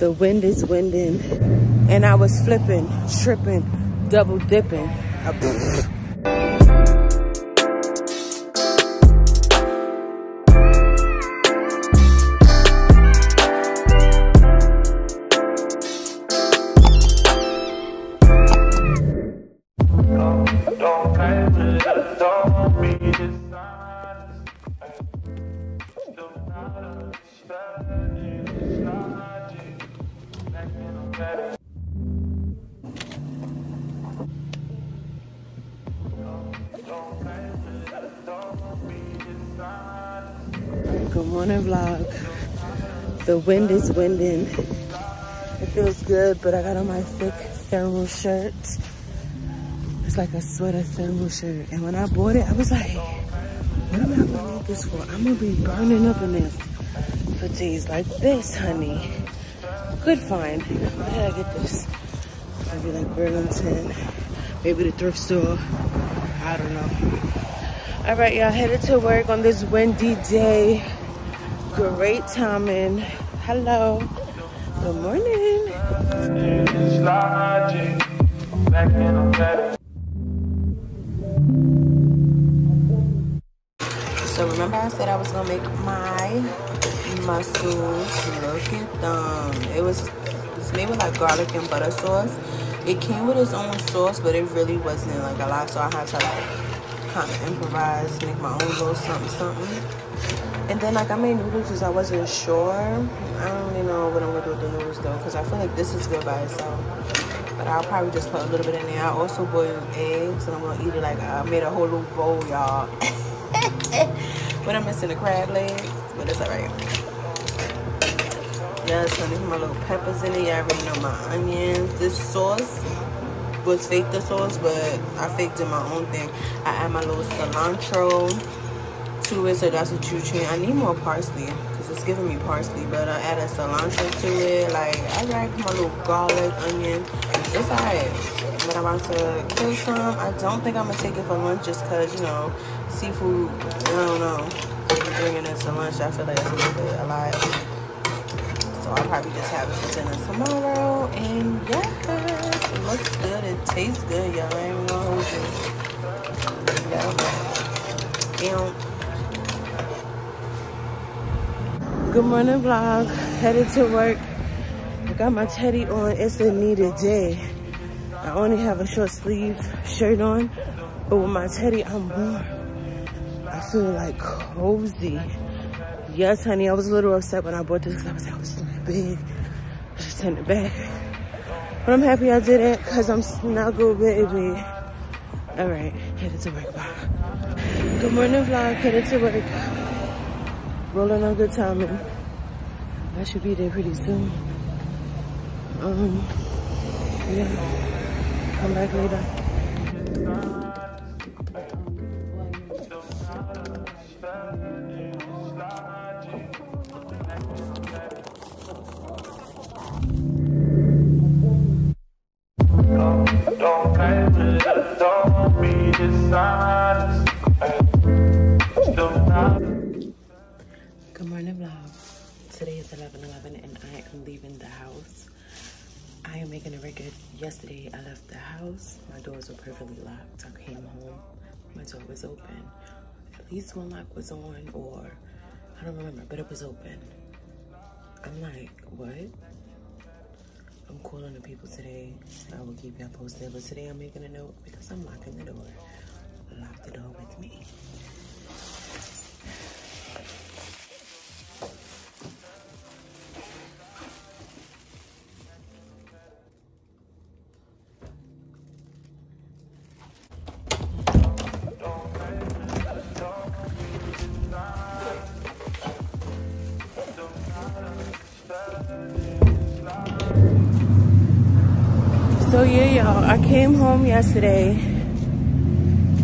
The wind is winding. And I was flipping, tripping, double dipping. Good morning vlog. The wind is winding. It feels good, but I got on my thick thermal shirt. It's like a sweater thermal shirt. And when I bought it, I was like, what am I gonna need this for? I'm gonna be burning up in this for days like this, honey. Good find. Where did I get this? Maybe like Burlington, maybe the thrift store. I don't know. All right, y'all headed to work on this windy day. Great timing. Hello. Good morning. So remember I said I was gonna make my mussels. Look at them. It was it's made with like garlic and butter sauce. It came with its own sauce, but it really wasn't like a lot, so I had to like kind of improvise, make my own little something something. And then like I made noodles because I wasn't sure. I don't really know what I'm gonna do with the noodles though, because I feel like this is good by itself. But I'll probably just put a little bit in there. I also boiled eggs and I'm gonna eat it like I made a whole little bowl, y'all. but I'm missing the crab legs, but it's alright. Yes, honey, my little peppers in it. I already know my onions. This sauce was fake the sauce, but I faked it my own thing. I add my little cilantro to it, so that's what you treat. I need more parsley because it's giving me parsley, but I added cilantro to it. Like I like my little garlic, onion. It's alright. But I'm about to kill some. I don't think I'm gonna take it for lunch just cause you know seafood. I don't know. Bringing it to lunch, I feel like it's a little bit a lot. So I'll probably just have it for dinner tomorrow. And yes, it looks good. It tastes good, y'all. I ain't even gonna hold you. Yeah. Good morning, vlog. Headed to work. I got my teddy on. It's a needed day. I only have a short sleeve shirt on, but with my teddy, I'm warm. I feel like cozy. Yes, honey, I was a little upset when I bought this because I was like, oh, it's too big. I just send it back. But I'm happy I did it because I'm snuggle, baby. All right, headed to work. Bye. Good morning, vlog. Headed to work. Rolling on good timing. I should be there pretty soon. Um, yeah. Come back later. Don't me, don't be. Morning, vlog. Today is 11 11 and I am leaving the house. I am making a record. Yesterday, I left the house. My doors were perfectly locked. I came home. My door was open. At least one lock was on, or I don't remember, but it was open. I'm like, what? I'm calling the people today. I will keep y'all posted. But today I'm making a note because I'm locking the door. Lock the door with me. So yeah, y'all, I came home yesterday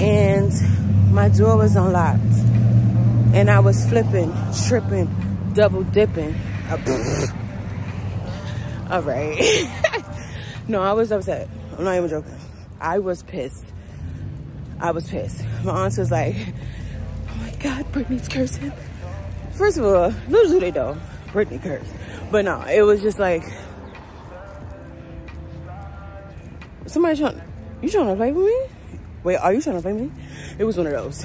and my door was unlocked. And I was flipping, tripping, double dipping. All right. no, I was upset. I'm not even joking. I was pissed. I was pissed. My aunt was like, oh my God, Britnee's cursing. First of all, do they know, Britnee cursed. But no, it was just like somebody trying. You trying to play with me? Wait, are you trying to play with me? It was one of those.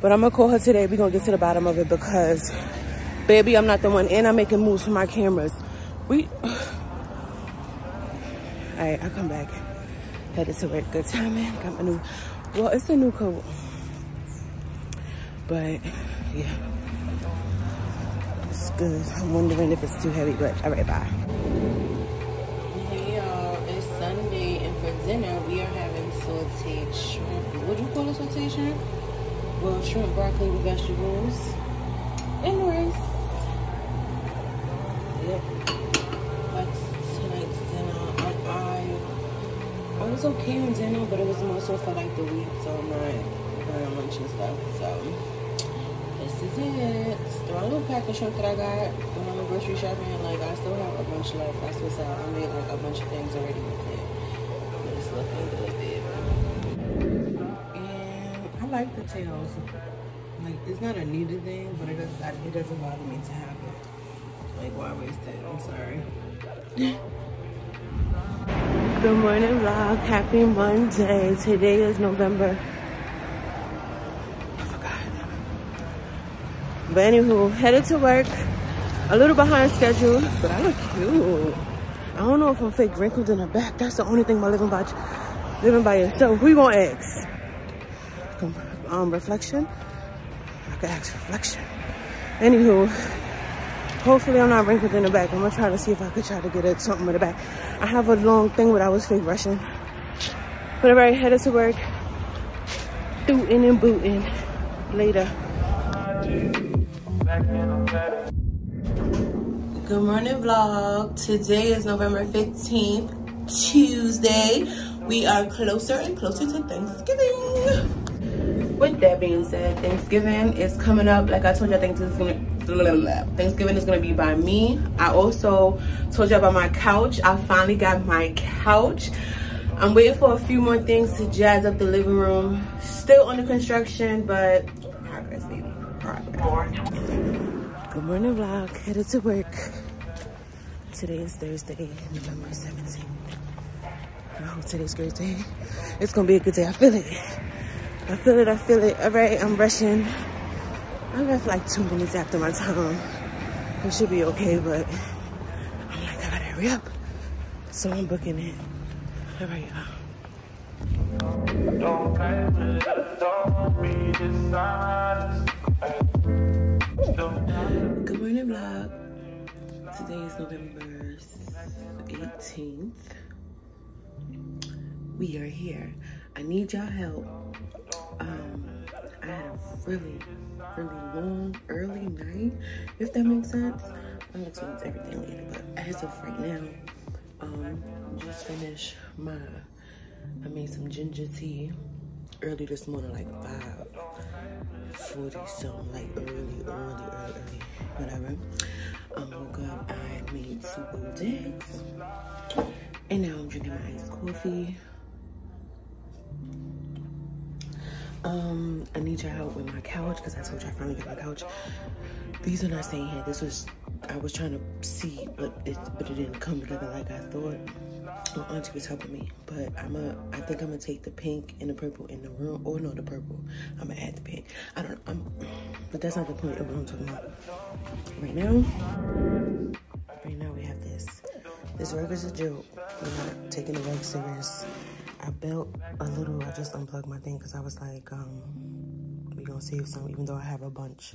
But I'm gonna call her today. We're gonna get to the bottom of it because, baby, I'm not the one, and I'm making moves for my cameras. We. All right, I'll come back. Headed to work. Good timing. Got my new. Well, it's a new coat. But yeah, it's good. I'm wondering if it's too heavy, but all right, bye. Hey y'all, it's Sunday, and for dinner we are having sauteed shrimp. Do you call it, sauteed shrimp? Well, shrimp broccoli with vegetables and rice. Yep, that's tonight's dinner. I, I, was okay on dinner, but it was more so for like the week, so I'm not lunch and stuff. So this is it. My little pack of shrimp that I got when I went grocery shopping. Like, I still have a bunch left. I still said I made like a bunch of things already with it. But it's looking good, like the tails. Like, it's not a needed thing, but it, does, it doesn't bother me to have it. Like, why waste it? I'm sorry. Good morning, vlog. Happy Monday. Today is November oh, But anywho, headed to work. A little behind schedule, but I look cute. I don't know if I'm fake wrinkled in the back. That's the only thing my living by living by yourself. We gonna ask. Um, reflection. I could ask reflection. Anywho, hopefully I'm not wrinkled in the back. I'm gonna try to see if I could try to get it something in the back. I have a long thing but I was fake brushing. But alright, headed to work. Dooting and booting. Later. Good morning vlog. Today is November 15th, Tuesday. We are closer and closer to Thanksgiving. With that being said, Thanksgiving is coming up. Like I told you, I think this is gonna Thanksgiving is gonna be by me. I also told you about my couch. I finally got my couch. I'm waiting for a few more things to jazz up the living room. Still under construction, but progress, baby, progress. Good morning vlog, headed to work. Today is Thursday, November 17th. I hope today's a great day. It's gonna be a good day, I feel it. I feel it, I feel it. All right, I'm rushing. I left like two minutes after my time. It should be okay, but I'm like, I gotta hurry up. So I'm booking it. All right, y'all. Good morning vlog. Today is November 18th. We are here. I need y'all help. I really, really long, early night, if that makes sense. I'll explain everything later, but as of right now, um, just finished my, I made some ginger tea early this morning, like 5 40 something, like early, early, early, early, whatever. Um, woke up, I made two boiled eggs, and now I'm drinking my iced coffee. Um, I need your help with my couch because I told you I finally got my couch. These are not staying here. This was I was trying to see, but it but it didn't come together like I thought. My auntie was helping me, but I'm a. I think I'm gonna take the pink and the purple in the room, or no, the purple. I'm gonna add the pink. I don't. I'm, but that's not the point of what I'm talking about. Right now, right now we have this. This work is a joke. We're not taking the work serious. I built a little. I just unplugged my thing because I was like, um, we gonna save some, even though I have a bunch.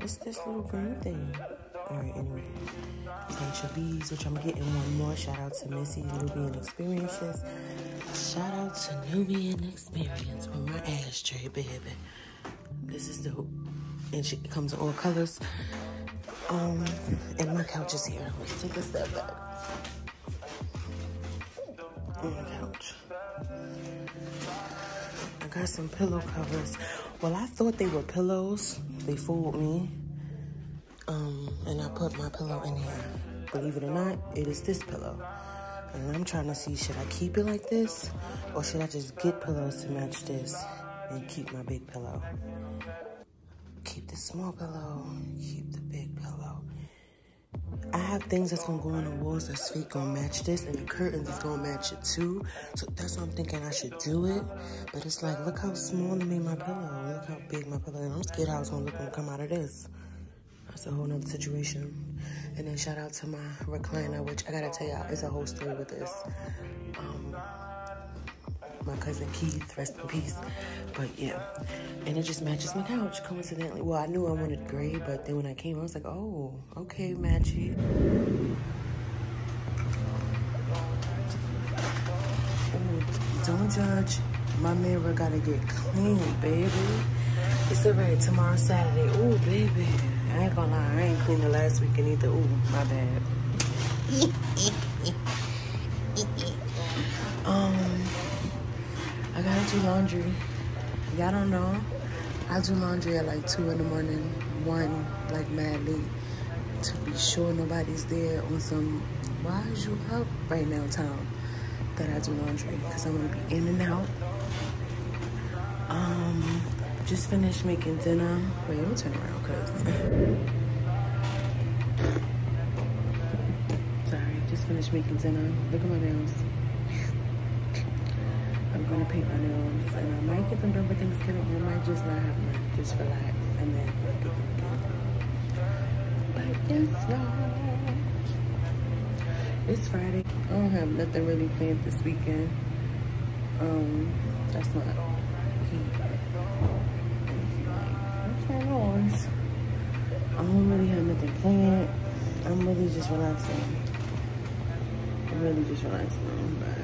It's this little green thing. All right, anyway. Bunch of bees, which I'm getting one more. Shout out to Missy Nubian Experiences. Shout out to Nubian Experience with my ashtray, baby. This is dope. And she comes in all colors. Um, and my couch is here. Let's take a step back. On the couch. I got some pillow covers. Well, I thought they were pillows. They fooled me. Um, and I put my pillow in here. Believe it or not, it is this pillow. And I'm trying to see, should I keep it like this? Or should I just get pillows to match this and keep my big pillow? Keep the small pillow, keep the big. I have things that's gonna go on the walls that's fake gonna match this, and the curtains is gonna match it too. So that's what I'm thinking I should do it. But it's like, look how small I made my pillow. Look how big my pillow. And I'm scared how it's gonna look when it come out of this. That's a whole nother situation. And then shout out to my recliner, which I gotta tell y'all, it's a whole story with this. Um, my cousin Keith, rest in peace. But yeah, and it just matches my couch coincidentally. Well, I knew I wanted gray, but then when I came, I was like, oh, okay, matchy. Don't judge. My mirror gotta get clean, baby. It's alright, tomorrow Saturday. Ooh, baby. I ain't gonna lie, I ain't cleaned the last weekend either. Ooh, my bad. do laundry. Y'all don't know. I do laundry at like 2 in the morning, 1 like mad late, to be sure nobody's there on some, why is you up right now time that I do laundry? Because I'm gonna be in and out. Um, just finished making dinner. Wait, let me turn around, cause. Sorry, just finished making dinner. Look at my nails. I'm gonna paint my nails, and I might get them done for Thanksgiving, or I might just not have none. Just relax, and then get them again. But yes, y'all. It's Friday. I don't have nothing really planned this weekend. Um, that's not heat. I don't really have nothing planned. I'm really just relaxing. I'm really just relaxing, but